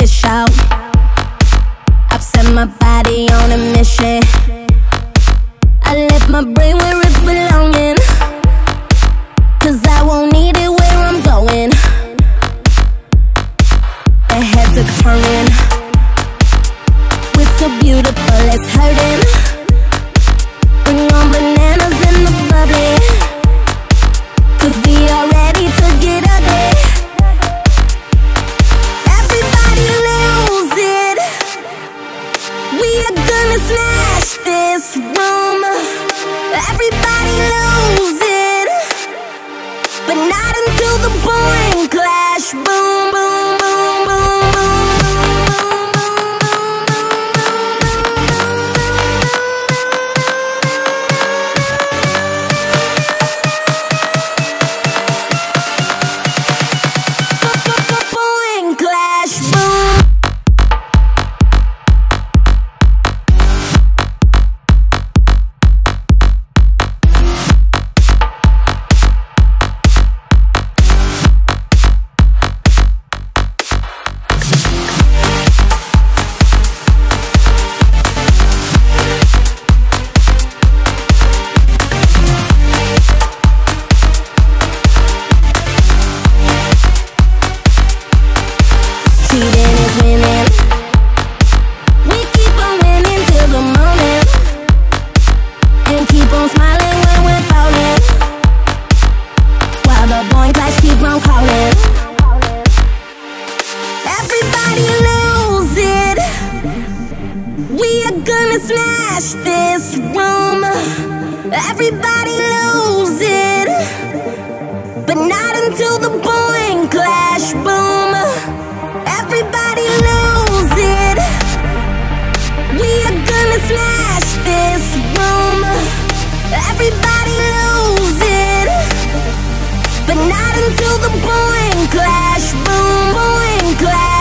fish out. I've set my body on a mission. I left my brain where it's belonging. Cause I won't need it where I'm going. The heads are turning. We're so beautiful, it's hurting. The boing clash. Boom, boom, We are gonna smash this room. Everybody lose it. But not until the boing clash boom. Everybody lose it. We are gonna smash this room. Everybody lose it. But not until the boing clash boom. Boing clash